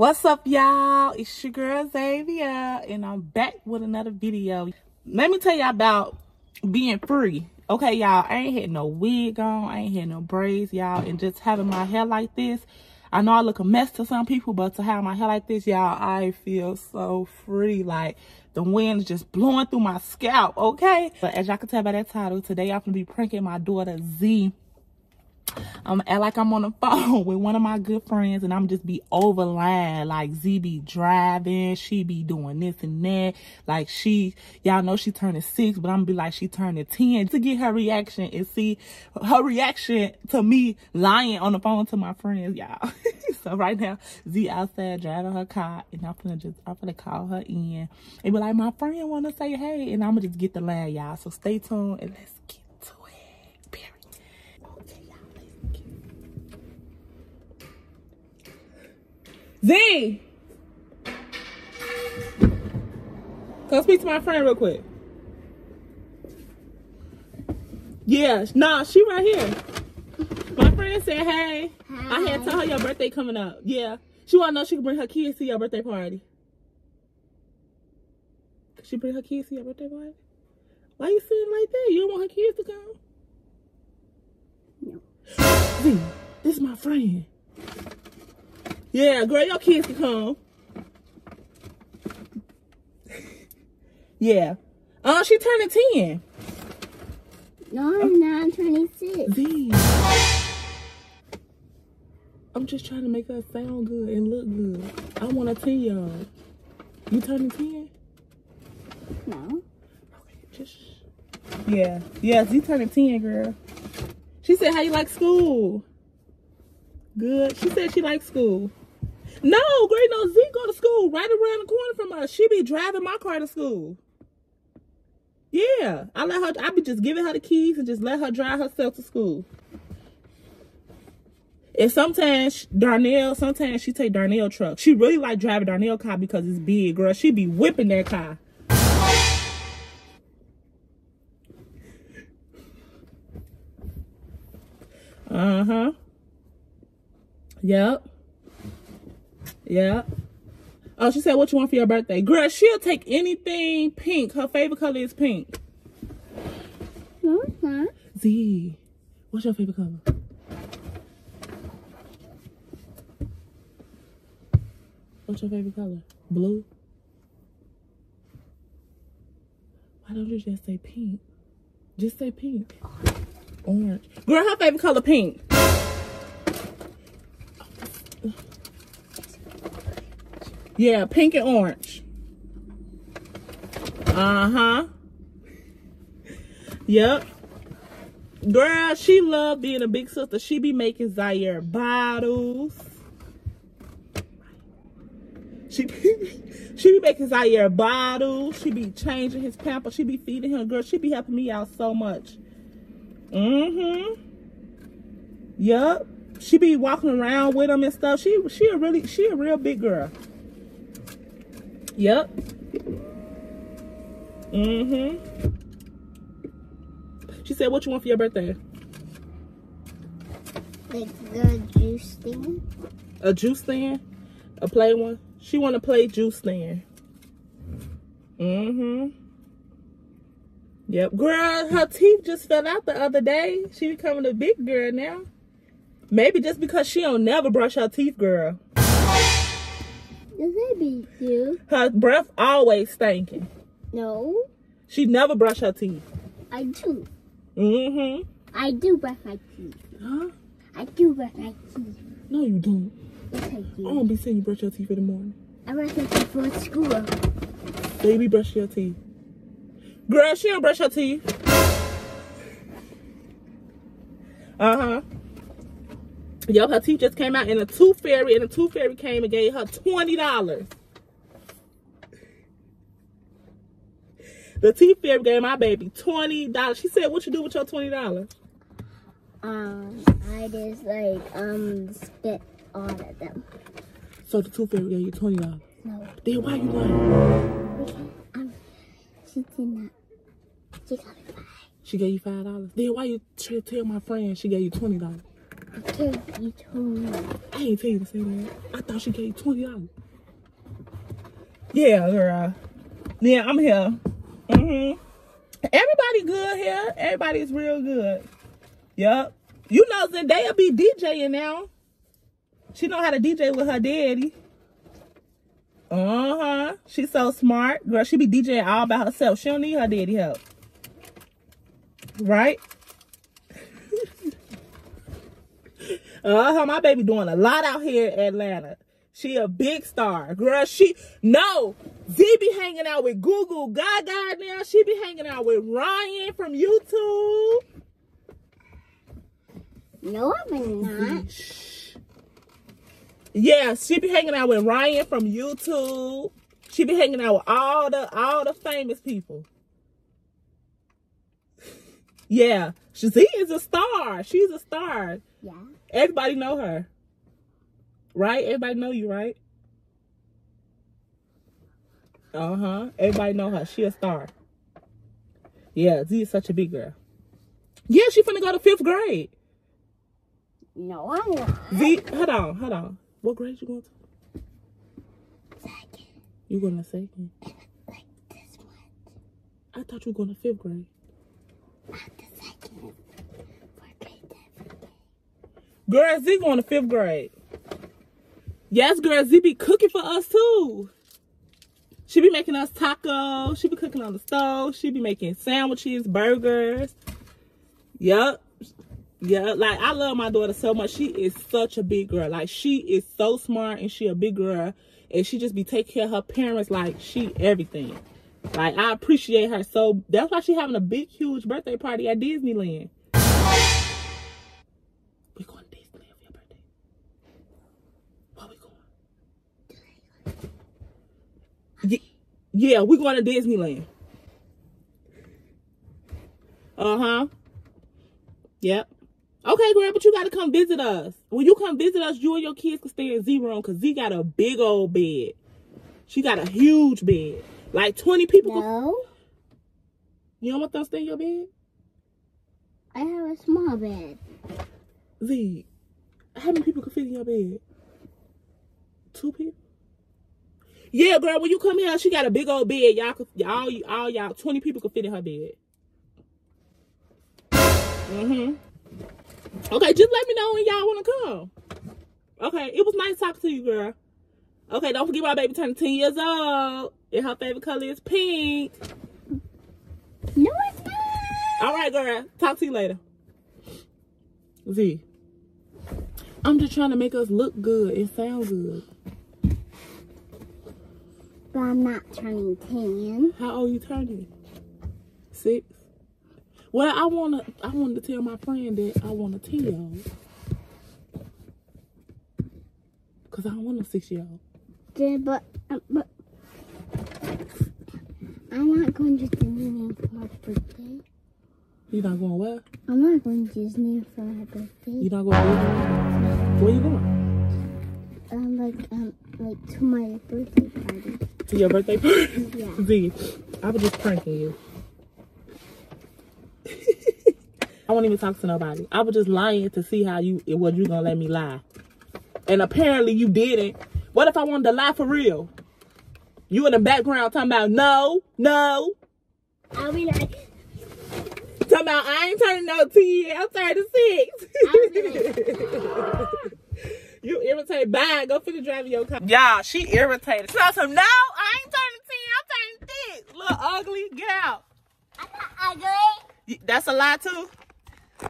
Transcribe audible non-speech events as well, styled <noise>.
What's up, y'all? It's your girl Zavia, and I'm back with another video. Let me tell y'all about being free. Okay, y'all, I ain't had no wig on, I ain't had no braids, y'all, and just having my hair like this. I know I look a mess to some people, but to have my hair like this, y'all, I feel so free. Like, the wind just blowing through my scalp, okay? But as y'all can tell by that title, today I'm gonna be pranking my daughter, Z. I'm act like I'm on the <laughs> phone with one of my good friends and I'm just be overlying like Z be driving, she be doing this and that. Like she, y'all know she turning six, but I'm be like she turning 10 to get her reaction and see her reaction to me lying on the phone to my friends, y'all. <laughs> so right now, Z outside driving her car and I'm gonna just, I'm gonna call her in and be like, my friend wanna say hey and I'm gonna just get the line, y'all. So stay tuned and let's get Z! Come speak to my friend real quick. Yeah, nah, she right here. My friend said, hey. Hi. I had told her your birthday coming up. Yeah. She wanna know she can bring her kids to your birthday party. Could she bring her kids to your birthday party? Why you sitting like that? You don't want her kids to come? No. Z, this is my friend. Yeah, girl, your kids can come. yeah. Uh, she turning 10. No, I'm not turning 6. Z. I'm just trying to make her sound good and look good. I want a 10 year old. You turning 10? No. Okay, just. Yeah. Yeah, Z turning 10, girl. She said, How you like school? Good. She said she likes school. No, Great No Z go to school right around the corner from us. She be driving my car to school. Yeah, I let her. I be just giving her the keys and just let her drive herself to school. And sometimes Darnell, sometimes she take Darnell truck. She really like driving Darnell car because it's big, girl. She be whipping that car. Uh huh. Yep. Yeah. Oh, she said, what you want for your birthday? Girl, she'll take anything pink. Her favorite color is pink. No, it's not. Z, what's your favorite color? What's your favorite color? Blue? Why don't you just say pink? Just say pink. Orange. Girl, her favorite color pink. Yeah, pink and orange. Uh-huh. Yep. Girl, she love being a big sister. She be making Zaire bottles. She <laughs> she be making Zaire bottles. She be changing his pamper. She be feeding him. Girl, she be helping me out so much. Mm-hmm. Yep. She be walking around with him and stuff. She she a really she a real big girl. Yep. Mm-hmm. She said, what you want for your birthday? Like a juice stand. A juice stand? A play one? She want to play juice stand. Mm-hmm. Yep. Girl, her teeth just fell out the other day. She becoming a big girl now. Maybe just because she don't never brush her teeth, girl. Does that be you? Her breath always stinking. No. She never brush her teeth. I do. Mm-hmm. I do brush my teeth. Huh? I do brush my teeth. No, you don't. Yes, I do. I don't be saying you brush your teeth in the morning. I brush my teeth for school. Baby, brush your teeth. Girl, she don't brush her teeth. Uh-huh. Yo, her teeth just came out and a tooth fairy and a tooth fairy came and gave her $20. The teeth fairy gave my baby $20. She said, what you do with your $20? Um, I just like, um, spit all of them. So the tooth fairy gave you $20? No. Then why you lying? Because, um, she did not. She got me five. She gave you $5? Then why you try to tell my friend she gave you $20? Okay, you me. I ain't tell you to say that. I thought she gave twenty dollars. Yeah, girl. Yeah, I'm here. Mhm. Everybody good here. Everybody's real good. Yup. You know Zendaya be DJing now. She know how to DJ with her daddy. Uh-huh. She's so smart. Girl, she be DJing all by herself. She don't need her daddy help. Right? Uh-huh. My baby doing a lot out here in Atlanta. She a big star. Girl, she no. Z be hanging out with Google Gaga now. She be hanging out with Ryan from YouTube. No, I'm not. Yeah, she be hanging out with Ryan from YouTube. She be hanging out with all the all the famous people. Yeah, she is a star. She's a star. Yeah. Everybody know her. Right? Everybody know you, right? Uh-huh. Everybody know her. She a star. Yeah, Z is such a big girl. Yeah, she finna go to fifth grade. No, I'm not. Z, hold on, hold on. What grade you going to? Second. You going to second? <laughs> Like this one. I thought you were going to fifth grade. Girl, Z going to fifth grade. Yes, girl, Z be cooking for us too. She be making us tacos. She be cooking on the stove. She be making sandwiches, burgers. Yup. Yeah, like I love my daughter so much. She is such a big girl. Like she is so smart and she a big girl. And she just be taking care of her parents like she everything. Like I appreciate her so that's why she's having a big huge birthday party at Disneyland. We're going to Disneyland for your birthday. Where we going? Ye- Yeah, we going to Disneyland. Uh-huh. Yep. Okay, but you gotta come visit us. When you come visit us, you and your kids can stay in Z room because Z got a big old bed. She got a huge bed. Like 20 people. No, You don't want them to stay in your bed? I have a small bed. Z, how many people can fit in your bed? Two people? Yeah, girl, when you come here, she got a big old bed. Y'all, could, y'all, all y'all, 20 people can fit in her bed. Mm-hmm. Okay, just let me know when y'all want to come. Okay, it was nice talking to you, girl. Okay, don't forget my baby turning 10 years old. And her favorite color is pink. No, it's not. All right, girl. Talk to you later. Z. I'm just trying to make us look good and sound good. But I'm not turning 10. How old you turning? Six. Well, I wanna I wanted to tell my friend that I want a ten year old. Cause I don't want a six year old. Yeah, but, but I'm not going to Disney for her birthday. You not going where? I'm not going to Disney for her birthday. You're not going where? Where you going? Um, like, um, like to my birthday party. To your birthday party? Yeah. <laughs> Z, I was just pranking you. <laughs> I won't even talk to nobody. I was just lying to see how you was you gonna let me lie. And apparently you didn't. What if I wanted to lie for real? You in the background talking about no, no. I'll be like, Talking about I ain't turning no 10, I'm 36. <laughs> you irritated. Bye. Go finish driving your car. Y'all, she irritated. She told him, no, I ain't turning 10, I'm turning 6. Little ugly, get out. I'm not ugly. That's a lie too?